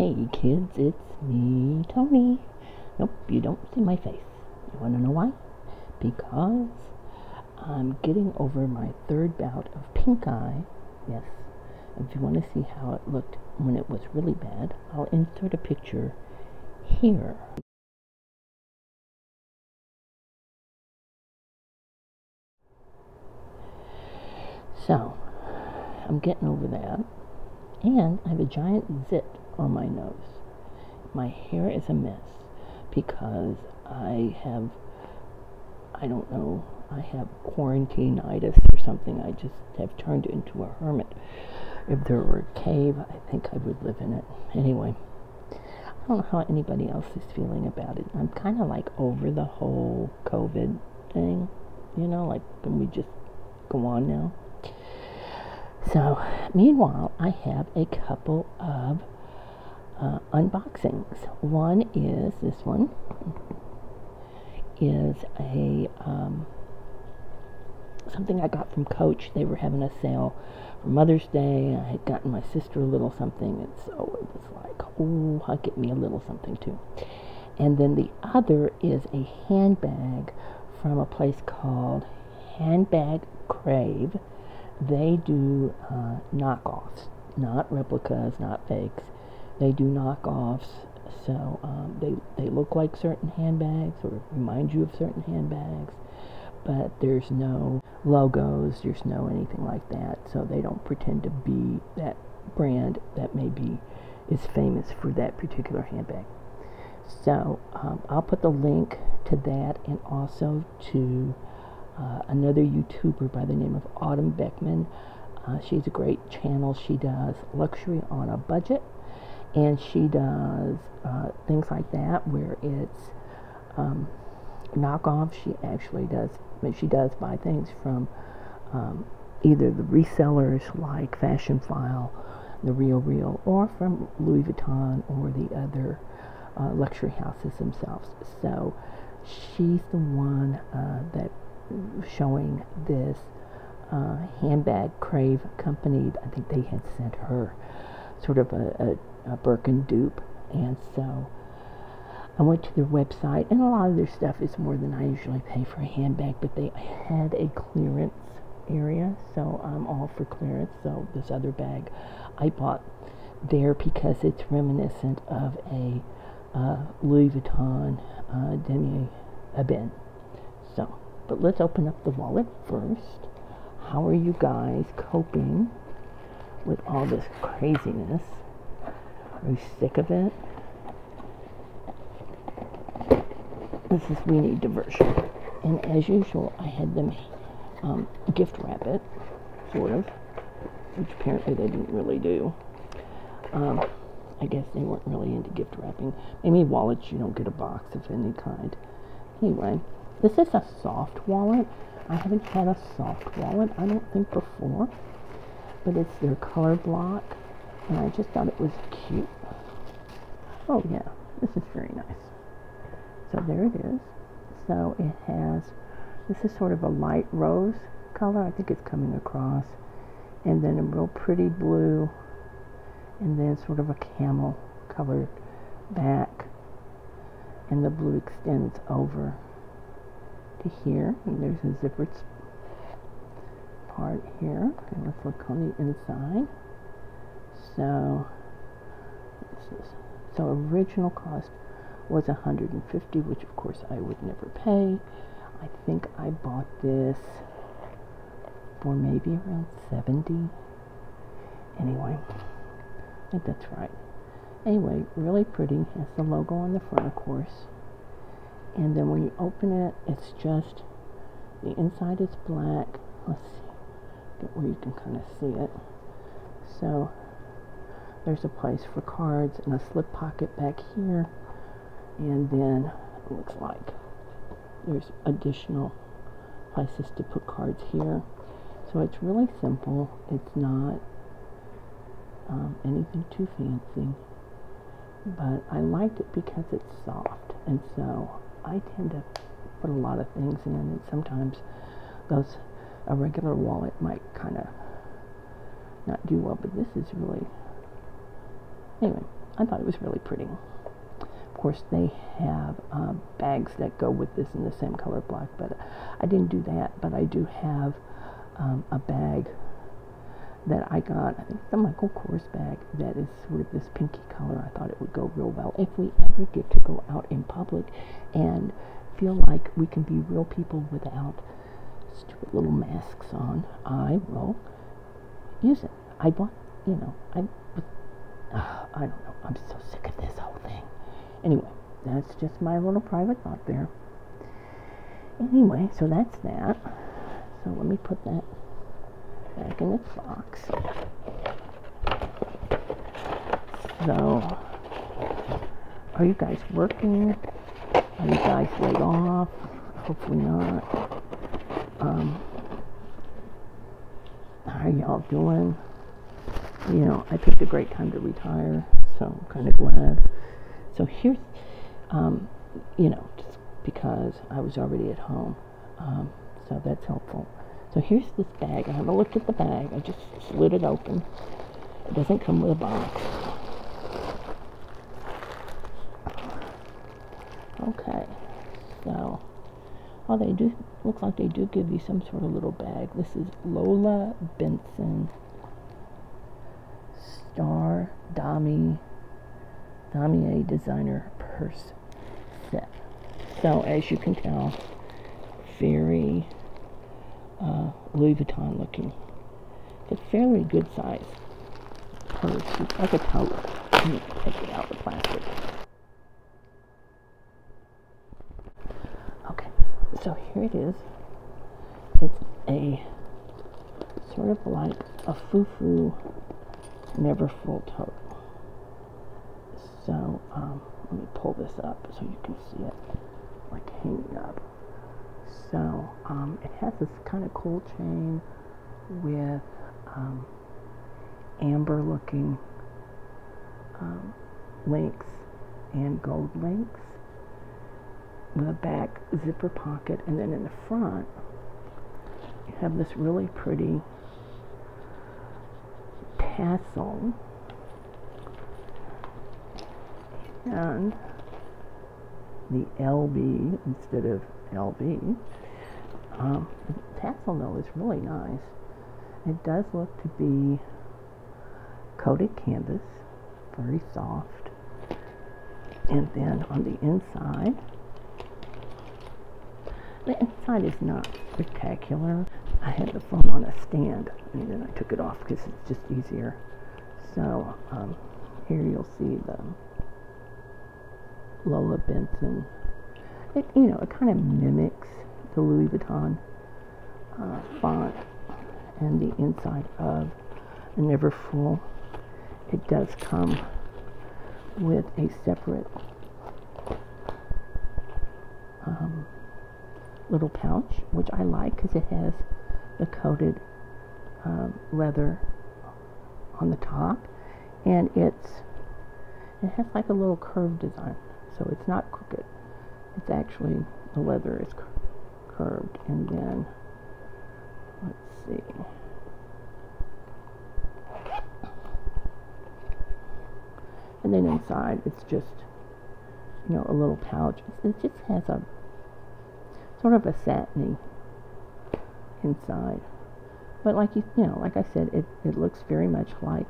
Hey kids, it's me, Tony. Nope, you don't see my face. You want to know why? Because I'm getting over my third bout of pink eye. Yes, if you want to see how it looked when it was really bad, I'll insert a picture here. So, I'm getting over that. And I have a giant zit on my nose. My hair is a mess because I have, I don't know, I have quarantineitis or something. I just have turned into a hermit. If there were a cave, I think I would live in it. Anyway, I don't know how anybody else is feeling about it. I'm kind of like over the whole COVID thing. You know, like, can we just go on now? So, meanwhile, I have a couple of uh, unboxings. One is this one is a um, something I got from Coach. They were having a sale for Mother's Day. I had gotten my sister a little something, and so it was like, oh, I'll get me a little something too. And then the other is a handbag from a place called Handbag Crave. They do uh, knockoffs, not replicas, not fakes. They do knockoffs, so um, they they look like certain handbags or remind you of certain handbags, but there's no logos, there's no anything like that. So they don't pretend to be that brand that maybe is famous for that particular handbag. So um, I'll put the link to that and also to uh, another YouTuber by the name of Autumn Beckman. Uh, she's a great channel. She does luxury on a budget and she does uh, things like that where it's um, knockoff. She actually does. She does buy things from um, either the resellers like Fashionphile, the Real Real, or from Louis Vuitton or the other uh, luxury houses themselves. So she's the one uh, that showing this uh, handbag crave company. I think they had sent her sort of a, a, a Birkin dupe, and so I went to their website, and a lot of their stuff is more than I usually pay for a handbag, but they had a clearance area, so I'm all for clearance. So this other bag I bought there because it's reminiscent of a uh, Louis Vuitton uh, Damier Ebene. So, but let's open up the wallet first. How are you guys coping with all this craziness? Are you sick of it? This is We Need Diversion. And as usual, I had them um, gift wrap it, sort of, which apparently they didn't really do. Um, I guess they weren't really into gift wrapping. Maybe wallets you don't get a box of any kind. Anyway, this is a soft wallet. I haven't had a soft wallet, I don't think, before. But it's their color block, and I just thought it was cute. Oh, yeah, this is very nice. So there it is. So it has, this is sort of a light rose color. I think it's coming across. And then a real pretty blue and then sort of a camel colored back and the blue extends over to here and there's a zippered part here and let's look on the inside so so original cost was 150 which of course I would never pay I think I bought this for maybe around 70 anyway I think that's right. Anyway, really pretty. Has the logo on the front, of course. And then when you open it, it's just the inside is black. Let's see, where you can kind of see it. So there's a place for cards and a slip pocket back here. And then it looks like there's additional places to put cards here. So it's really simple. It's not um, anything too fancy. But I liked it because it's soft, and so I tend to put a lot of things in, and sometimes those a regular wallet might kind of not do well, but this is really anyway. I thought it was really pretty. Of course, they have uh, bags that go with this in the same color black, but I didn't do that. But I do have um, a bag that I got. I think a Michael Kors bag that is sort of this pinky color. I thought it would go real well if we ever get to go out in public and feel like we can be real people without stupid little masks on. I will use it. I want, you know, I, uh, I don't know. I'm so sick of this whole thing. Anyway, that's just my little private thought there. Anyway, so that's that. So let me put that back in its box. So, are you guys working? Are you guys laid off? Hopefully not. Um, how y'all doing? You know, I picked a great time to retire, so I'm kind of glad. So here's, um, you know, just because I was already at home, um, so that's helpful. So here's this bag. I haven't looked at the bag. I just slid it open. It doesn't come with a box. Okay, so, oh, they do, looks like they do give you some sort of little bag. This is Lola Benson Star Dami, Damier Designer Purse Set. So, as you can tell, very uh, Louis Vuitton looking. It's a fairly good size purse. It's like a tote. Let me take it out the plastic. Okay, so here it is. It's a sort of like a foo-foo never full tote. So, um, let me pull this up so you can see it like hanging up. So um, it has this kind of cool chain with um, amber looking um, links and gold links a back zipper pocket and then in the front you have this really pretty tassel and the LB instead of LV um, the tassel though is really nice. It does look to be coated canvas, very soft. And then on the inside, the inside is not spectacular. I had the phone on a stand and then I took it off because it's just easier. So um, here you'll see the Lola Benson. It, you know, it kind of mimics the Louis Vuitton uh, font and the inside of the Neverfull. It does come with a separate um, little pouch, which I like because it has the coated um, leather on the top, and it's it has like a little curved design, so it's not crooked. It's actually the leather is curved. And then let's see. And then inside it's just you know a little pouch. It just has a sort of a satiny inside but like you you know like I said it, it looks very much like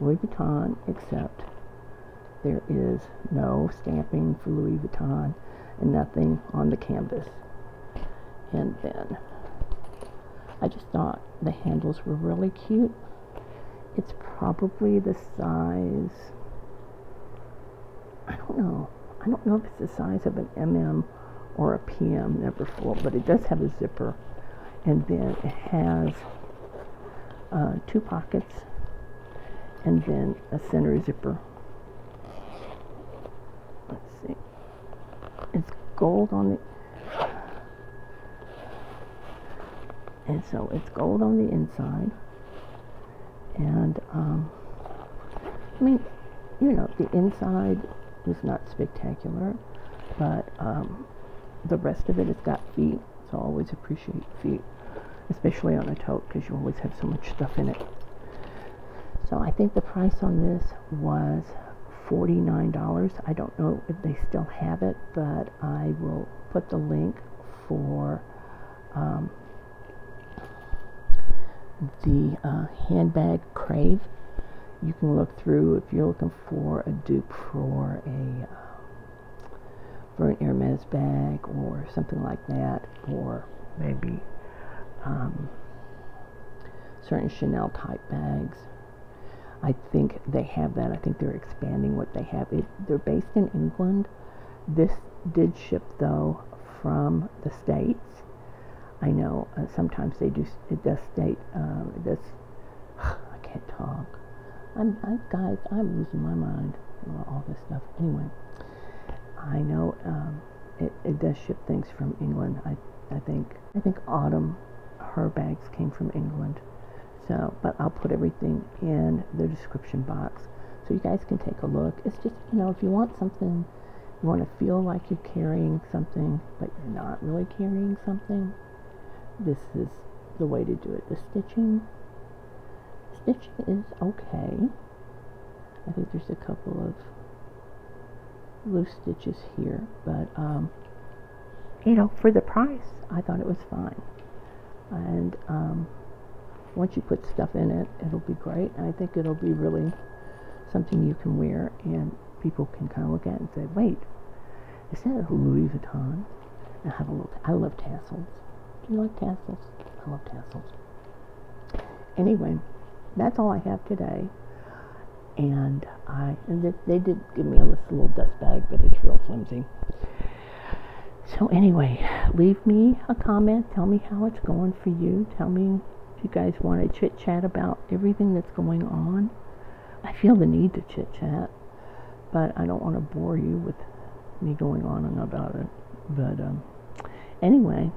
Louis Vuitton except there is no stamping for Louis Vuitton and nothing on the canvas and then I just thought the handles were really cute. It's probably the size, I don't know. I don't know if it's the size of an MM or a PM Neverfull, but it does have a zipper. And then it has uh, two pockets and then a center zipper. Let's see. It's gold on the and so it's gold on the inside and um, I mean you know the inside is not spectacular but um, the rest of it has got feet so I always appreciate feet especially on a tote because you always have so much stuff in it so I think the price on this was $49. I don't know if they still have it, but I will put the link for um, the uh, handbag Crave. You can look through if you're looking for a dupe for a uh, for an Hermes bag or something like that, or maybe um, certain Chanel type bags. I think they have that. I think they're expanding what they have. It, they're based in England. This did ship though from the states. I know uh, sometimes they do. It does state. Um, it does. I can't talk. I'm, I, guys, I'm losing my mind. All this stuff. Anyway, I know um, it, it does ship things from England. I, I think. I think Autumn, her bags came from England. So, but I'll put everything in the description box so you guys can take a look. It's just, you know, if you want something, you want to feel like you're carrying something, but you're not really carrying something, this is the way to do it. The stitching, stitching is okay. I think there's a couple of loose stitches here, but, um, you know, for the price, I thought it was fine. And, um, once you put stuff in it, it'll be great. I think it'll be really something you can wear and people can kind of look at it and say, wait, is that a Louis Vuitton? And have a look. I love tassels. Do you like tassels? I love tassels. Anyway, that's all I have today. And I, and they, they did give me a little dust bag, but it's real flimsy. So anyway, leave me a comment. Tell me how it's going for you. Tell me if you guys want to chit chat about everything that's going on, I feel the need to chit chat, but I don't want to bore you with me going on and about it. But um, anyway,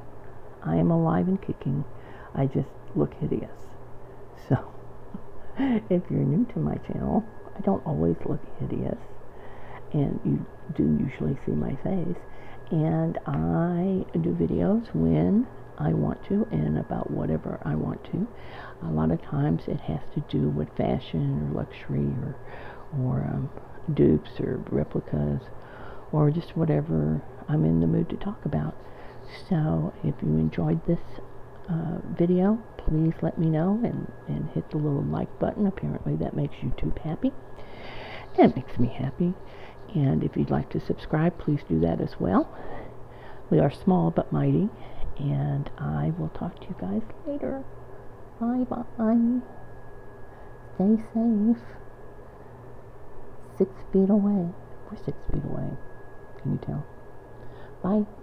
I am alive and kicking. I just look hideous. So if you're new to my channel, I don't always look hideous, and you do usually see my face. And I do videos when I want to and about whatever I want to. A lot of times it has to do with fashion or luxury or, or um, dupes or replicas or just whatever I'm in the mood to talk about. So if you enjoyed this uh, video, please let me know and, and hit the little like button. Apparently that makes YouTube happy. It makes me happy. And if you'd like to subscribe, please do that as well. We are small but mighty, and I will talk to you guys later. Bye bye. Stay safe. Six feet away. We're six feet away. Can you tell? Bye.